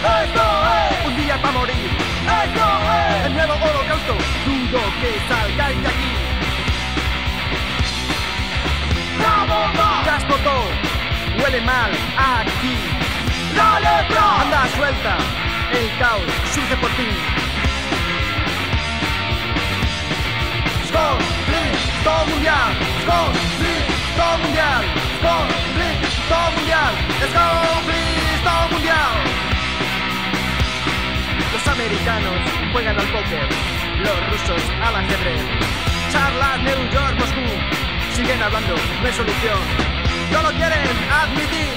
¡Esto es! Un día para morir. ¡Esto es! El nuevo holocausto. Dudo que salgáis de aquí. ¡La bomba! Gas botó. Huele mal aquí. ¡La lepra! Anda suelta. El caos americanos juegan al póker, los rusos al ajedrez. Charlas New York, Moscú, siguen hablando, no hay solución. No lo quieren admitir,